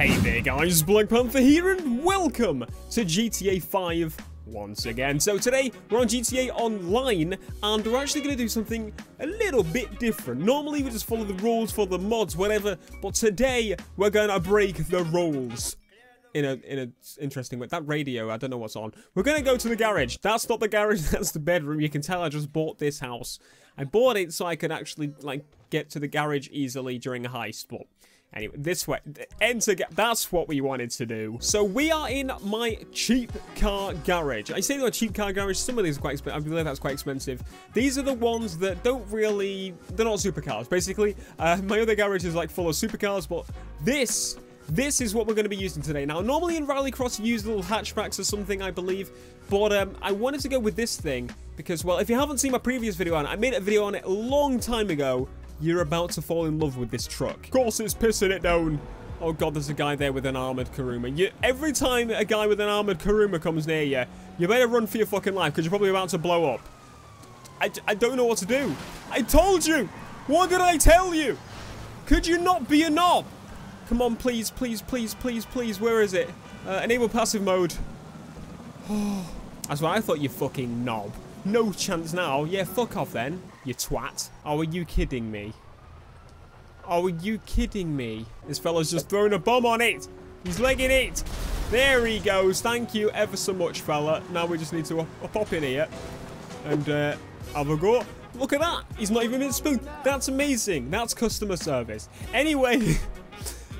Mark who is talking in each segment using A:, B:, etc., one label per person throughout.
A: Hey there guys, BlackPanthaa here and welcome to GTA 5 once again. So today we're on GTA Online and we're actually going to do something a little bit different. Normally we just follow the rules for the mods, whatever, but today we're going to break the rules. In a in a interesting way. That radio, I don't know what's on. We're gonna go to the garage. That's not the garage, that's the bedroom. You can tell I just bought this house. I bought it so I could actually like get to the garage easily during a heist, but Anyway, this way. Enter. That's what we wanted to do. So we are in my cheap car garage. I say they're cheap car garage. Some of these are quite expensive. I believe that's quite expensive. These are the ones that don't really... They're not supercars, basically. Uh, my other garage is like full of supercars, but this... This is what we're going to be using today. Now, normally in Rallycross, you use little hatchbacks or something, I believe. But um, I wanted to go with this thing because, well, if you haven't seen my previous video on it, I made a video on it a long time ago you're about to fall in love with this truck. Of course it's pissing it down. Oh god, there's a guy there with an armored Kuruma. You, every time a guy with an armored Kuruma comes near you, you better run for your fucking life because you're probably about to blow up. I, I don't know what to do. I told you! What did I tell you? Could you not be a knob? Come on, please, please, please, please, please. Where is it? Uh, enable passive mode. That's what I thought, you fucking knob. No chance now. Yeah, fuck off then, you twat. Oh, are you kidding me? Oh, are you kidding me? This fella's just throwing a bomb on it. He's legging it. There he goes. Thank you ever so much, fella. Now we just need to pop in here and uh, have a go. Look at that. He's not even been spoon. That's amazing. That's customer service. Anyway...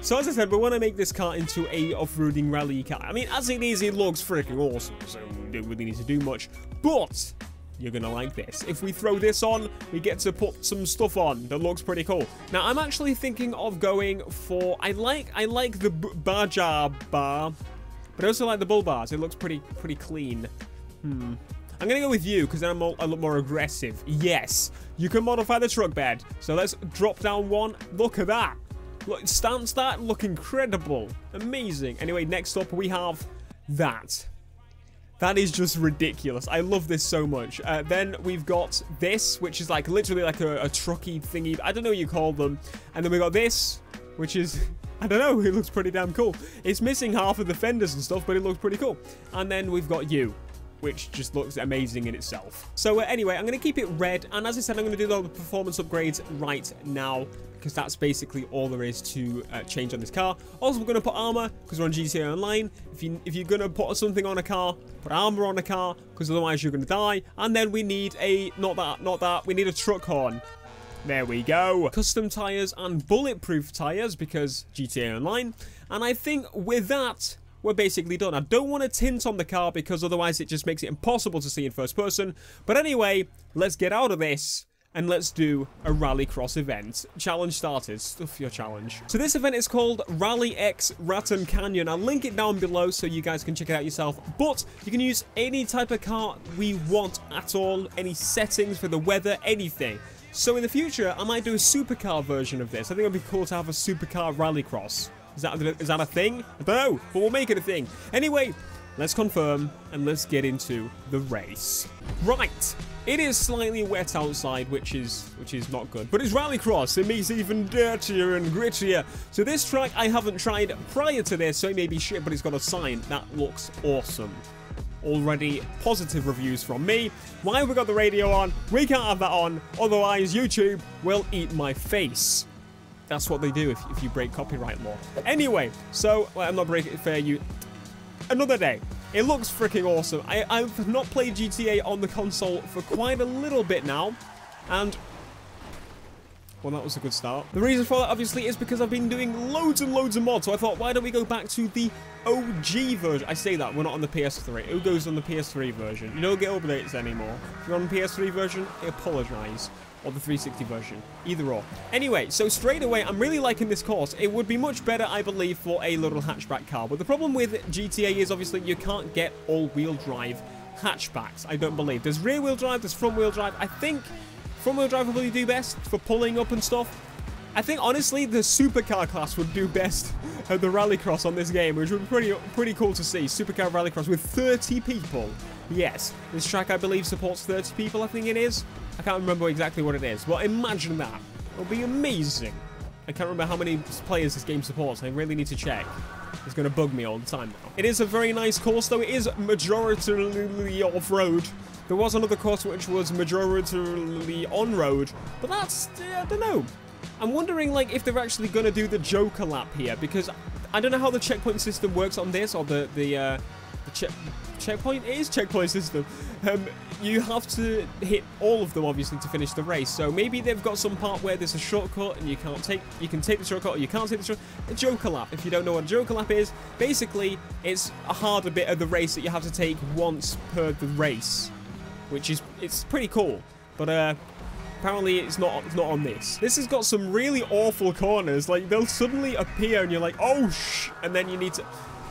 A: So as I said, we want to make this car into a off-roading rally car. I mean, as it is, it looks freaking awesome, so we don't really need to do much. But you're to like this. If we throw this on, we get to put some stuff on that looks pretty cool. Now, I'm actually thinking of going for... I like I like the Baja bar, but I also like the bull bars. It looks pretty pretty clean. Hmm. I'm to go with you because then I'm a lot more aggressive. Yes, you can modify the truck bed. So let's drop down one. Look at that. Look, stance that. Look incredible. Amazing. Anyway, next up we have that. That is just ridiculous. I love this so much. Uh, then we've got this, which is like literally like a, a trucky thingy. I don't know what you call them. And then we got this, which is... I don't know, it looks pretty damn cool. It's missing half of the fenders and stuff, but it looks pretty cool. And then we've got you, which just looks amazing in itself. So uh, anyway, I'm going to keep it red, and as I said, I'm going to do all the performance upgrades right now because that's basically all there is to uh, change on this car. Also, we're going to put armor because we're on GTA Online. If, you, if you're going to put something on a car, put armor on a car because otherwise you're going to die. And then we need a, not that, not that, we need a truck horn. There we go. Custom tires and bulletproof tires because GTA Online. And I think with that, we're basically done. I don't want to tint on the car because otherwise it just makes it impossible to see in first person. But anyway, let's get out of this and let's do a Rallycross event. Challenge started. Stuff your challenge. So this event is called Rally X Raton Canyon. I'll link it down below so you guys can check it out yourself. But you can use any type of car we want at all. Any settings for the weather, anything. So in the future, I might do a supercar version of this. I think it would be cool to have a supercar Rallycross. Is that, is that a thing? I don't know, but we'll make it a thing. Anyway, let's confirm and let's get into the race. Right, it is slightly wet outside, which is which is not good. But it's Rallycross. It makes even dirtier and grittier. So this track I haven't tried prior to this, so it may be shit, but it's got a sign. That looks awesome. Already positive reviews from me. Why have we got the radio on? We can't have that on, otherwise YouTube will eat my face. That's what they do if, if you break copyright law. Anyway, so, well, I'm not breaking fair, you... Another day. It looks freaking awesome. I, I've not played GTA on the console for quite a little bit now. And well, that was a good start. The reason for that, obviously, is because I've been doing loads and loads of mods. So I thought, why don't we go back to the OG version? I say that, we're not on the PS3. Who goes on the PS3 version? You don't get updates anymore. If you're on the PS3 version, I apologise or the 360 version. Either or. Anyway, so straight away, I'm really liking this course. It would be much better, I believe, for a little hatchback car. But the problem with GTA is obviously you can't get all-wheel drive hatchbacks, I don't believe. There's rear-wheel drive, there's front-wheel drive. I think front-wheel drive will probably do best for pulling up and stuff. I think, honestly, the supercar class would do best at the rallycross on this game, which would be pretty, pretty cool to see. Supercar rallycross with 30 people. Yes, this track, I believe, supports 30 people, I think it is. I can't remember exactly what it is. Well, imagine that. It'll be amazing. I can't remember how many players this game supports. I really need to check. It's going to bug me all the time now. It is a very nice course, though. It is majority off-road. There was another course which was majority on-road, but that's, I don't know. I'm wondering, like, if they're actually going to do the Joker lap here, because I don't know how the checkpoint system works on this, or the, the, uh, the checkpoint it is checkpoint system. Um, you have to hit all of them obviously to finish the race. So maybe they've got some part where there's a shortcut and you can't take you can take the shortcut or you can't take the shortcut. A Joker lap. If you don't know what a Joker lap is, basically it's a harder bit of the race that you have to take once per the race, which is it's pretty cool. But uh, Apparently it's not it's not on this. This has got some really awful corners. Like they'll suddenly appear and you're like, oh shh, and then you need to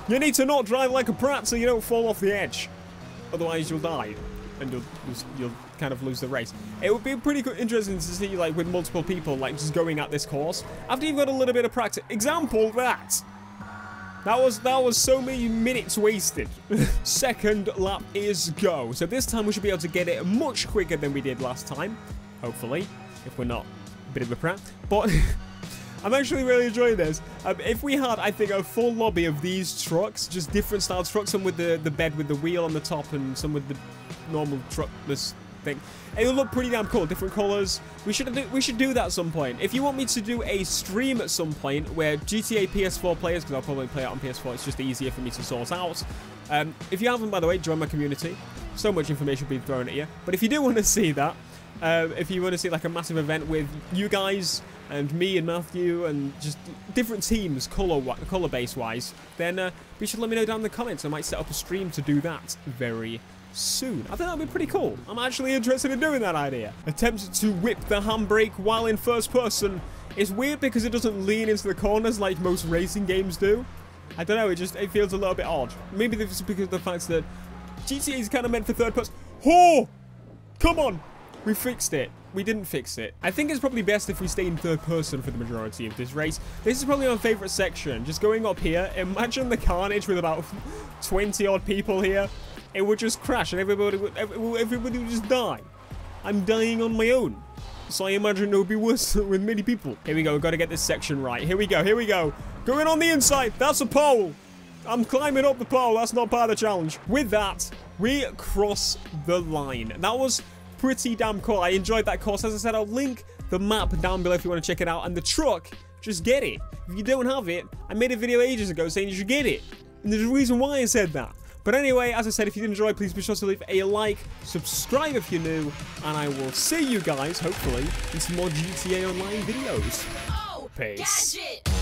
A: you need to not drive like a brat so you don't fall off the edge. Otherwise, you'll die. And you'll, you'll kind of lose the race. It would be pretty interesting to see, like, with multiple people, like, just going at this course. After you've got a little bit of practice. Example, that. That was that was so many minutes wasted. Second lap is go. So this time we should be able to get it much quicker than we did last time. Hopefully. If we're not a bit of a prat. But... I'm actually really enjoying this. Um, if we had, I think, a full lobby of these trucks, just different style trucks, some with the, the bed with the wheel on the top and some with the normal truckless thing. It will look pretty damn cool, different colors. We should do, we should do that at some point. If you want me to do a stream at some point where GTA PS4 players, because I'll probably play it on PS4, it's just easier for me to sort out. Um, if you haven't, by the way, join my community. So much information being thrown at you. But if you do want to see that, um, if you want to see like a massive event with you guys and me and Matthew and just different teams color color base wise, then uh, be sure to let me know down in the comments. I might set up a stream to do that very soon. I think that'd be pretty cool. I'm actually interested in doing that idea. Attempt to whip the handbrake while in first person. It's weird because it doesn't lean into the corners like most racing games do. I don't know, it just it feels a little bit odd. Maybe it's because of the fact that GTA is kind of meant for third person. Oh! Come on! We fixed it. We didn't fix it. I think it's probably best if we stay in third person for the majority of this race. This is probably my favorite section. Just going up here. Imagine the carnage with about 20 odd people here. It would just crash and everybody would, everybody would just die. I'm dying on my own. So I imagine it would be worse with many people. Here we go. We've got to get this section right. Here we go. Here we go. Going on the inside. That's a pole. I'm climbing up the pole. That's not part of the challenge. With that, we cross the line. That was pretty damn cool. I enjoyed that course. As I said, I'll link the map down below if you want to check it out. And the truck, just get it. If you don't have it, I made a video ages ago saying you should get it. And there's a reason why I said that. But anyway, as I said, if you did enjoy, please be sure to leave a like, subscribe if you're new, and I will see you guys, hopefully, in some more GTA Online videos.
B: Oh,
A: Peace.
B: Gadget.